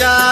जा